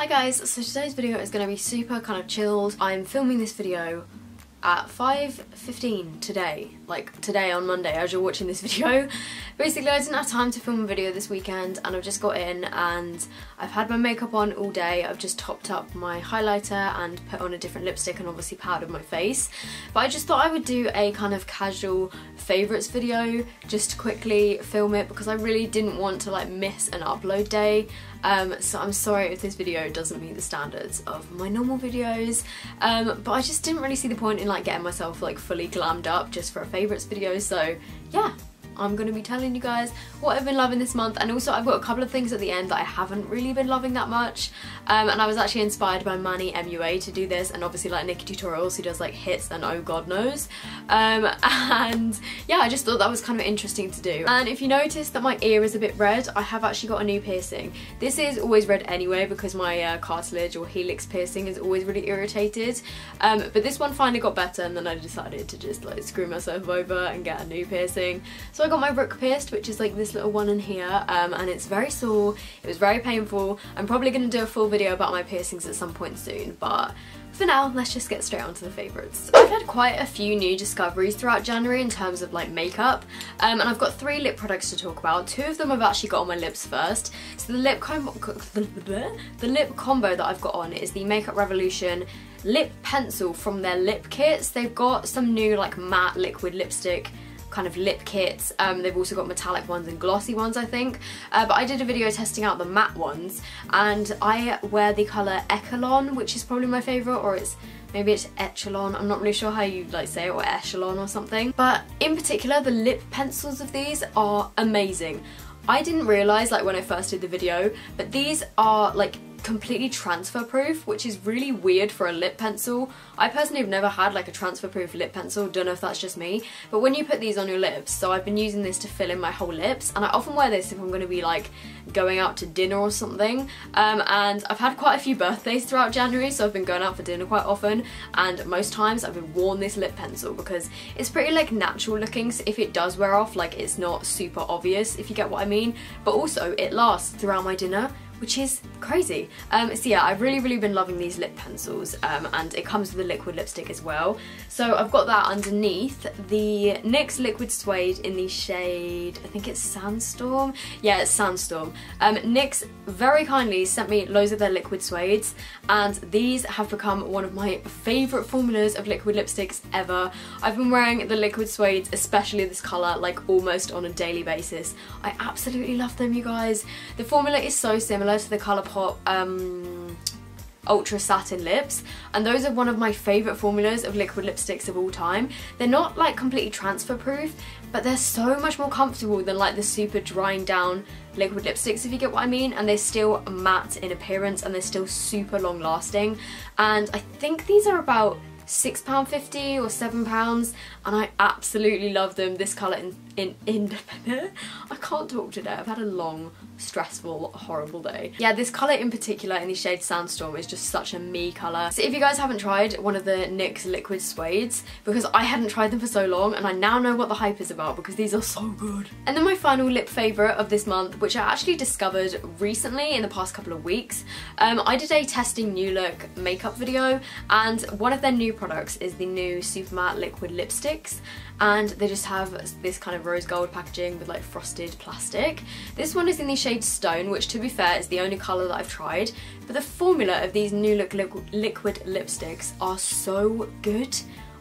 Hi guys, so today's video is going to be super kind of chilled. I'm filming this video at 5.15 today, like today on Monday as you're watching this video. Basically I didn't have time to film a video this weekend and I've just got in and I've had my makeup on all day. I've just topped up my highlighter and put on a different lipstick and obviously powdered my face. But I just thought I would do a kind of casual favourites video just to quickly film it because I really didn't want to like miss an upload day. Um, so I'm sorry if this video doesn't meet the standards of my normal videos. Um, but I just didn't really see the point in like getting myself like fully glammed up just for a favourites video. So yeah I'm going to be telling you guys what I've been loving this month and also I've got a couple of things at the end that I haven't really been loving that much. Um, and I was actually inspired by Manny MUA to do this and obviously like Nikkie Tutorials who does like hits and oh god nos. Um, and yeah I just thought that was kind of interesting to do. And if you notice that my ear is a bit red I have actually got a new piercing. This is always red anyway because my uh, cartilage or helix piercing is always really irritated. Um, but this one finally got better and then I decided to just like screw myself over and get a new piercing. So I got my rook pierced, which is like this little one in here, um, and it's very sore. It was very painful. I'm probably going to do a full video about my piercings at some point soon, but for now, let's just get straight on to the favourites. I've had quite a few new discoveries throughout January in terms of like makeup um, and I've got three lip products to talk about. Two of them I've actually got on my lips first. So the lip combo, the lip combo that I've got on is the Makeup Revolution lip pencil from their lip kits. They've got some new like matte liquid lipstick kind of lip kits. Um, they've also got metallic ones and glossy ones I think. Uh, but I did a video testing out the matte ones and I wear the colour Echelon which is probably my favourite or it's maybe it's echelon i'm not really sure how you like say it or echelon or something but in particular the lip pencils of these are amazing i didn't realize like when i first did the video but these are like completely transfer proof which is really weird for a lip pencil. I personally have never had like a transfer proof lip pencil, don't know if that's just me, but when you put these on your lips, so I've been using this to fill in my whole lips and I often wear this if I'm going to be like going out to dinner or something. Um, and I've had quite a few birthdays throughout January so I've been going out for dinner quite often. And most times I've been worn this lip pencil because it's pretty like natural looking so if it does wear off like it's not super obvious if you get what I mean. But also it lasts throughout my dinner which is crazy. Um, so yeah, I've really, really been loving these lip pencils um, and it comes with a liquid lipstick as well. So I've got that underneath the NYX Liquid Suede in the shade, I think it's Sandstorm? Yeah, it's Sandstorm. Um, NYX very kindly sent me loads of their liquid suedes and these have become one of my favourite formulas of liquid lipsticks ever. I've been wearing the liquid suedes, especially this colour, like almost on a daily basis. I absolutely love them, you guys. The formula is so similar to the Colourpop um, Ultra Satin Lips and those are one of my favourite formulas of liquid lipsticks of all time. They're not like completely transfer proof but they're so much more comfortable than like the super drying down liquid lipsticks if you get what I mean and they're still matte in appearance and they're still super long lasting and I think these are about £6.50 or £7 and I absolutely love them. This colour in, in, in I can't talk today. I've had a long, stressful, horrible day. Yeah, this colour in particular in the shade Sandstorm is just such a me colour. So if you guys haven't tried one of the NYX liquid suedes, because I hadn't tried them for so long and I now know what the hype is about because these are so good. And then my final lip favourite of this month, which I actually discovered recently in the past couple of weeks. Um, I did a testing new look makeup video and one of their new products is the new Super Matte Liquid Lipsticks and they just have this kind of rose gold packaging with like frosted plastic. This one is in the shade Stone, which to be fair is the only colour that I've tried, but the formula of these new look liquid lipsticks are so good.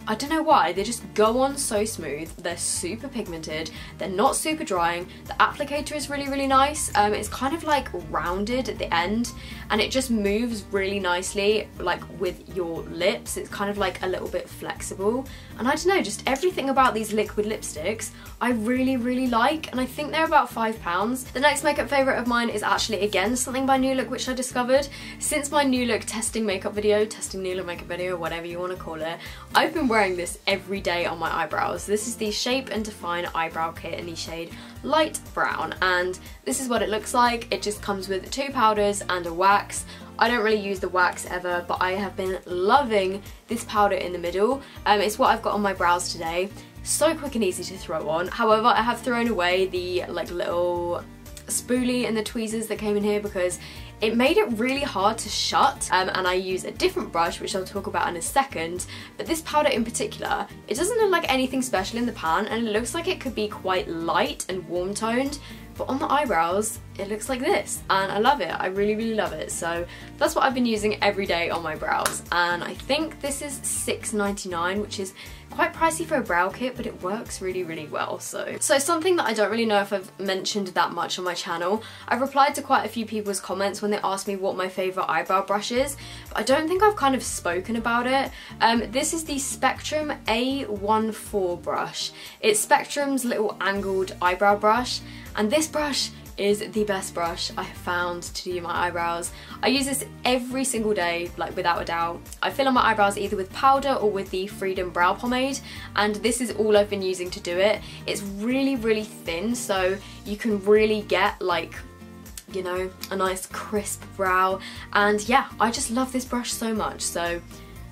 I don't know why, they just go on so smooth, they're super pigmented, they're not super drying, the applicator is really really nice, um, it's kind of like rounded at the end and it just moves really nicely like with your lips, it's kind of like a little bit flexible and I don't know, just everything about these liquid lipsticks I really really like and I think they're about £5. The next makeup favourite of mine is actually again something by New Look which I discovered. Since my New Look testing makeup video, testing New Look makeup video, whatever you want to call it, I've been wearing wearing this every day on my eyebrows. This is the Shape and Define Eyebrow Kit in the shade Light Brown and this is what it looks like. It just comes with two powders and a wax. I don't really use the wax ever, but I have been loving this powder in the middle. Um, it's what I've got on my brows today. So quick and easy to throw on. However, I have thrown away the like little spoolie and the tweezers that came in here because it made it really hard to shut um, and I use a different brush which I'll talk about in a second. But this powder in particular it doesn't look like anything special in the pan and it looks like it could be quite light and warm toned but on the eyebrows it looks like this. And I love it. I really really love it. So that's what I've been using every day on my brows. And I think this is $6.99 which is quite pricey for a brow kit but it works really really well. So so something that I don't really know if I've mentioned that much on my channel. I've replied to quite a few people's comments when they asked me what my favourite eyebrow brush is but I don't think I've kind of spoken about it. Um, this is the Spectrum A14 brush. It's Spectrum's little angled eyebrow brush and this brush is the best brush I have found to do my eyebrows. I use this every single day, like without a doubt. I fill on my eyebrows either with powder or with the Freedom Brow Pomade, and this is all I've been using to do it. It's really, really thin, so you can really get like you know, a nice crisp brow. And yeah, I just love this brush so much. So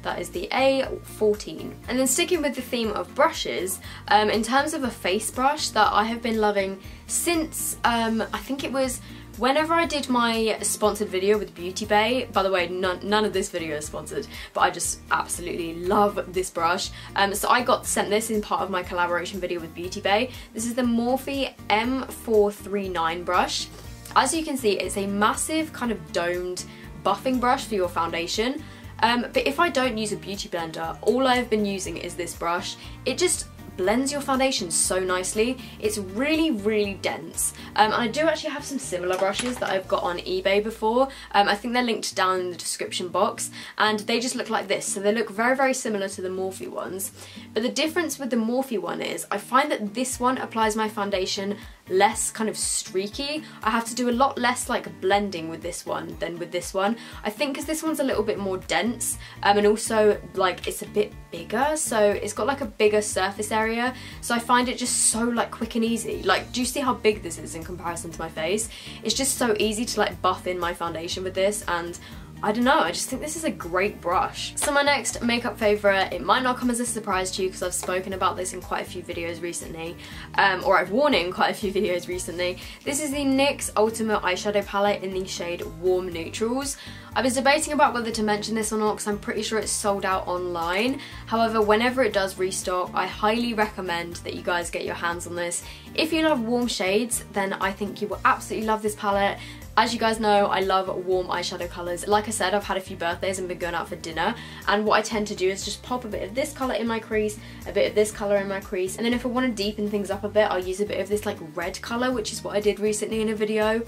that is the A14. And then sticking with the theme of brushes, um, in terms of a face brush that I have been loving since, um, I think it was Whenever I did my sponsored video with Beauty Bay, by the way, none, none of this video is sponsored, but I just absolutely love this brush. Um, so I got sent this in part of my collaboration video with Beauty Bay. This is the Morphe M439 brush. As you can see, it's a massive kind of domed buffing brush for your foundation. Um, but if I don't use a beauty blender, all I've been using is this brush. It just blends your foundation so nicely. It's really, really dense. Um, and I do actually have some similar brushes that I've got on eBay before. Um, I think they're linked down in the description box and they just look like this. So they look very, very similar to the Morphe ones. But the difference with the Morphe one is I find that this one applies my foundation less kind of streaky. I have to do a lot less like blending with this one than with this one. I think because this one's a little bit more dense um, and also like it's a bit bigger so it's got like a bigger surface area so I find it just so like quick and easy. Like do you see how big this is in comparison to my face? It's just so easy to like buff in my foundation with this and I don't know, I just think this is a great brush. So my next makeup favourite, it might not come as a surprise to you because I've spoken about this in quite a few videos recently, um, or I've worn it in quite a few videos recently. This is the NYX Ultimate Eyeshadow Palette in the shade Warm Neutrals. I was debating about whether to mention this or not because I'm pretty sure it's sold out online. However, whenever it does restock, I highly recommend that you guys get your hands on this. If you love warm shades, then I think you will absolutely love this palette. As you guys know, I love warm eyeshadow colours. Like I said, I've had a few birthdays and been going out for dinner. And what I tend to do is just pop a bit of this colour in my crease, a bit of this colour in my crease. And then if I want to deepen things up a bit, I'll use a bit of this like red colour, which is what I did recently in a video.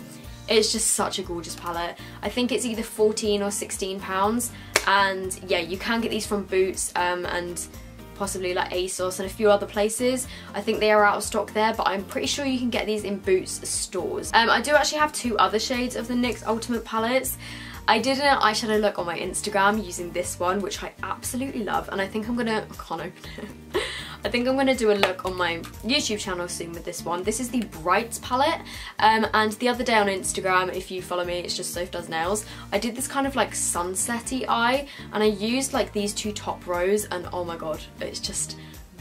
It's just such a gorgeous palette. I think it's either 14 or 16 pounds. And yeah, you can get these from Boots um, and possibly like ASOS and a few other places. I think they are out of stock there, but I'm pretty sure you can get these in Boots stores. Um, I do actually have two other shades of the NYX Ultimate palettes. I did an eyeshadow look on my Instagram using this one, which I absolutely love, and I think I'm gonna, I can't open it. I think I'm gonna do a look on my YouTube channel soon with this one. This is the Brights palette, um, and the other day on Instagram, if you follow me, it's just Soph Does Nails, I did this kind of like sunsetty eye, and I used like these two top rows, and oh my god, it's just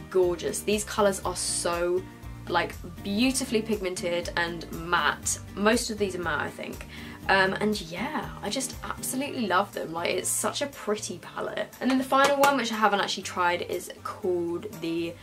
gorgeous. These colours are so like beautifully pigmented and matte. Most of these are matte, I think. Um, and yeah, I just absolutely love them. Like it's such a pretty palette. And then the final one, which I haven't actually tried, is called the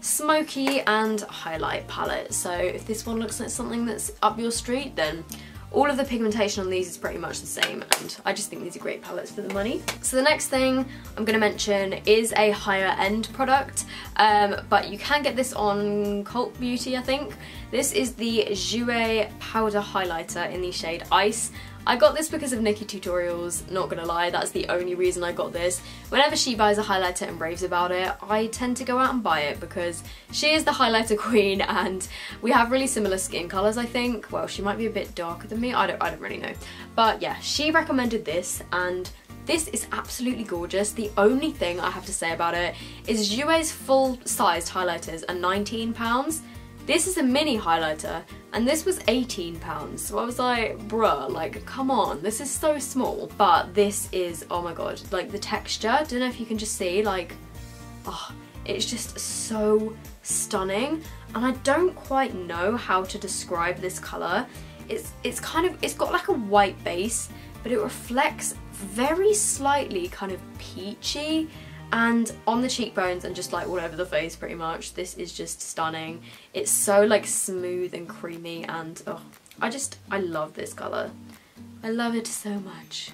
Smoky and Highlight palette. So if this one looks like something that's up your street, then all of the pigmentation on these is pretty much the same and I just think these are great palettes for the money. So the next thing I'm going to mention is a higher end product um, but you can get this on Cult Beauty I think. This is the Jouer Powder Highlighter in the shade Ice. I got this because of Nikkie Tutorials, not gonna lie, that's the only reason I got this. Whenever she buys a highlighter and raves about it, I tend to go out and buy it because she is the highlighter queen and we have really similar skin colours I think. Well, she might be a bit darker than me, I don't, I don't really know. But yeah, she recommended this and this is absolutely gorgeous. The only thing I have to say about it is Jouer's full-sized highlighters are £19. This is a mini highlighter and this was 18 pounds. So I was like, bruh, like come on, this is so small. But this is, oh my god, like the texture, don't know if you can just see, like, oh, it's just so stunning. And I don't quite know how to describe this colour. It's, it's kind of, it's got like a white base, but it reflects very slightly kind of peachy and on the cheekbones and just like all over the face pretty much this is just stunning it's so like smooth and creamy and oh I just I love this colour I love it so much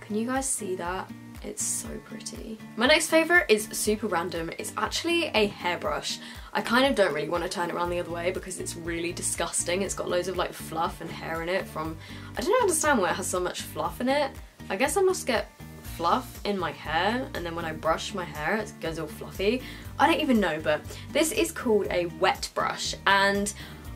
can you guys see that it's so pretty. My next favourite is super random. It's actually a hairbrush. I kind of don't really want to turn it around the other way because it's really disgusting. It's got loads of like fluff and hair in it from... I don't understand why it has so much fluff in it. I guess I must get fluff in my hair and then when I brush my hair it goes all fluffy. I don't even know but this is called a wet brush and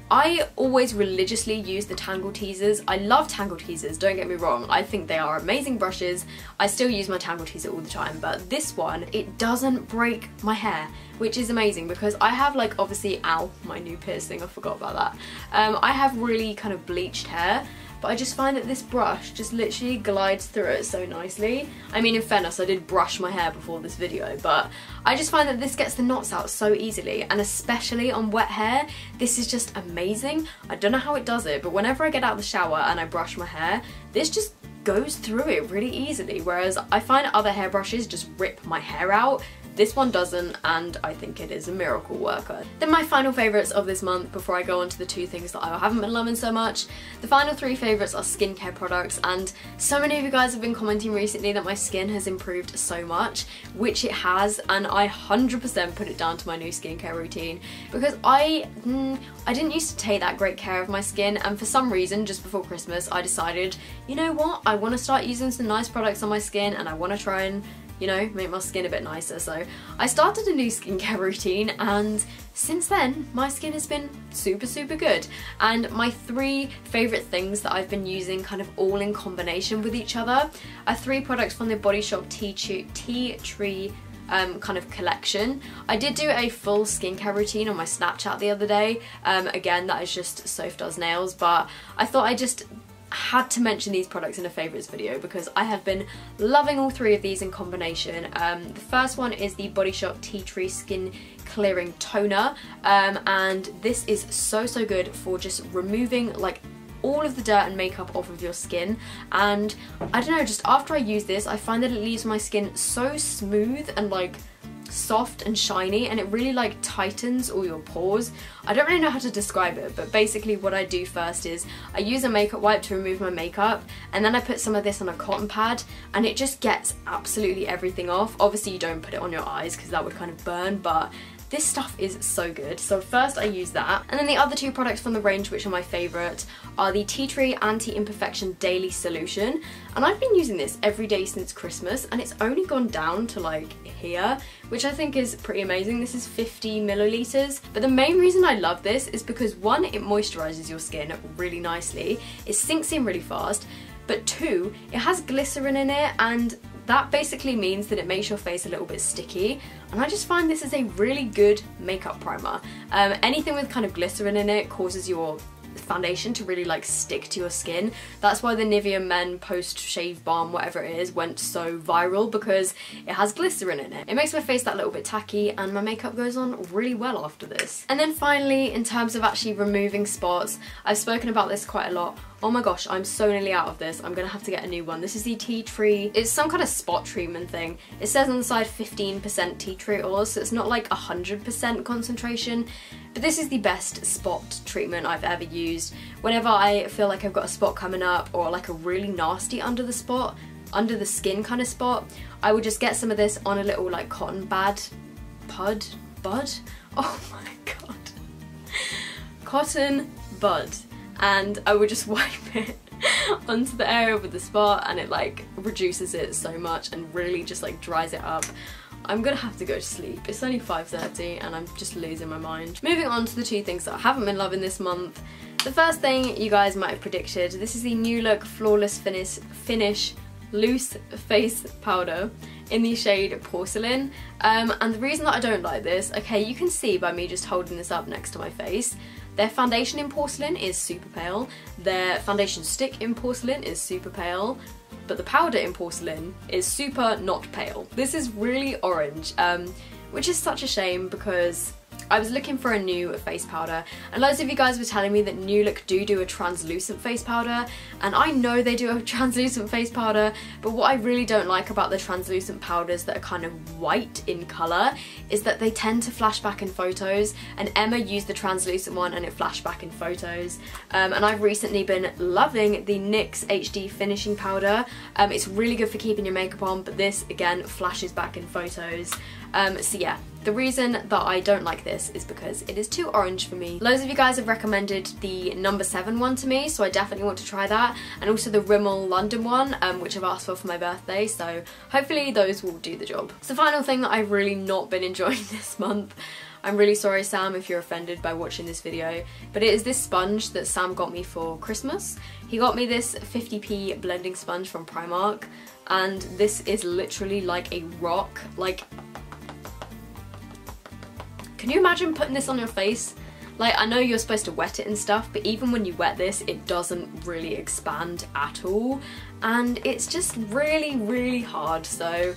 I always religiously use the Tangle Teezers. I love Tangle Teezers, don't get me wrong. I think they are amazing brushes. I still use my Tangle Teezer all the time, but this one, it doesn't break my hair, which is amazing because I have like obviously, ow, my new piercing, I forgot about that. Um, I have really kind of bleached hair but I just find that this brush just literally glides through it so nicely. I mean in fairness I did brush my hair before this video but I just find that this gets the knots out so easily and especially on wet hair this is just amazing. I don't know how it does it but whenever I get out of the shower and I brush my hair this just goes through it really easily whereas I find other hairbrushes just rip my hair out this one doesn't and I think it is a miracle worker. Then my final favourites of this month before I go on to the two things that I haven't been loving so much. The final three favourites are skincare products and so many of you guys have been commenting recently that my skin has improved so much, which it has and I 100% put it down to my new skincare routine because I, mm, I didn't used to take that great care of my skin and for some reason just before Christmas I decided, you know what, I want to start using some nice products on my skin and I want to try and you know, make my skin a bit nicer. So I started a new skincare routine and since then my skin has been super super good and my three favourite things that I've been using kind of all in combination with each other are three products from the Body Shop Tea, tea Tree um, kind of collection. I did do a full skincare routine on my Snapchat the other day. Um, again, that is just Soph Does Nails, but I thought I just had to mention these products in a favourites video because I have been loving all three of these in combination. Um, the first one is the Body Shop Tea Tree Skin Clearing Toner um, and this is so so good for just removing like all of the dirt and makeup off of your skin and I don't know just after I use this I find that it leaves my skin so smooth and like soft and shiny and it really like tightens all your pores. I don't really know how to describe it but basically what I do first is I use a makeup wipe to remove my makeup and then I put some of this on a cotton pad and it just gets absolutely everything off. Obviously you don't put it on your eyes because that would kind of burn but this stuff is so good. So first I use that. And then the other two products from the range which are my favourite are the Tea Tree Anti-Imperfection Daily Solution. And I've been using this every day since Christmas and it's only gone down to like here, which I think is pretty amazing. This is 50 milliliters. But the main reason I love this is because one, it moisturizes your skin really nicely. It sinks in really fast. But two, it has glycerin in it and that basically means that it makes your face a little bit sticky and I just find this is a really good makeup primer. Um, anything with kind of glycerin in it causes your foundation to really like stick to your skin. That's why the Nivea Men Post Shave Balm, whatever it is, went so viral because it has glycerin in it. It makes my face that little bit tacky and my makeup goes on really well after this. And then finally, in terms of actually removing spots, I've spoken about this quite a lot Oh my gosh, I'm so nearly out of this. I'm gonna have to get a new one. This is the tea tree. It's some kind of spot treatment thing. It says on the side 15% tea tree oil, so it's not like 100% concentration, but this is the best spot treatment I've ever used. Whenever I feel like I've got a spot coming up or like a really nasty under the spot, under the skin kind of spot, I would just get some of this on a little like cotton bud, pud, bud? Oh my god. cotton bud and I would just wipe it onto the area with the spot and it like reduces it so much and really just like dries it up. I'm gonna have to go to sleep. It's only 5.30 and I'm just losing my mind. Moving on to the two things that I haven't been loving this month. The first thing you guys might have predicted, this is the New Look Flawless Finish, Finish Loose Face Powder in the shade Porcelain. Um, and the reason that I don't like this, okay, you can see by me just holding this up next to my face, their foundation in porcelain is super pale, their foundation stick in porcelain is super pale, but the powder in porcelain is super not pale. This is really orange, um, which is such a shame because I was looking for a new face powder and loads of you guys were telling me that New Look do do a translucent face powder and I know they do a translucent face powder but what I really don't like about the translucent powders that are kind of white in colour is that they tend to flash back in photos and Emma used the translucent one and it flashed back in photos um, and I've recently been loving the NYX HD finishing powder. Um, it's really good for keeping your makeup on but this again flashes back in photos um, so yeah, the reason that I don't like this is because it is too orange for me. Loads of you guys have recommended the number 7 one to me, so I definitely want to try that. And also the Rimmel London one, um, which I've asked for for my birthday, so hopefully those will do the job. So the final thing that I've really not been enjoying this month I'm really sorry Sam if you're offended by watching this video, but it is this sponge that Sam got me for Christmas. He got me this 50p blending sponge from Primark and this is literally like a rock, like can you imagine putting this on your face? Like, I know you're supposed to wet it and stuff, but even when you wet this, it doesn't really expand at all. And it's just really, really hard, so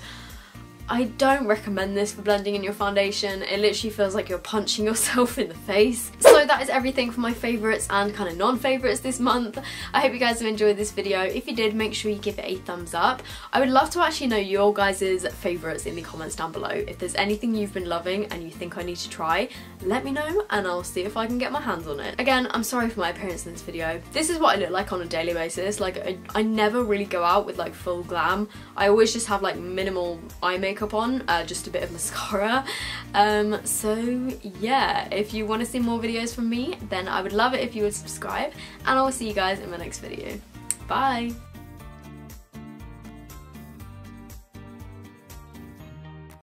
I don't recommend this for blending in your foundation. It literally feels like you're punching yourself in the face. So that is everything for my favourites and kind of non-favourites this month. I hope you guys have enjoyed this video. If you did, make sure you give it a thumbs up. I would love to actually know your guys' favourites in the comments down below. If there's anything you've been loving and you think I need to try, let me know and I'll see if I can get my hands on it. Again, I'm sorry for my appearance in this video. This is what I look like on a daily basis. Like, I, I never really go out with like full glam. I always just have like minimal eye makeup makeup on, uh, just a bit of mascara. Um, so yeah, if you want to see more videos from me, then I would love it if you would subscribe, and I will see you guys in my next video. Bye!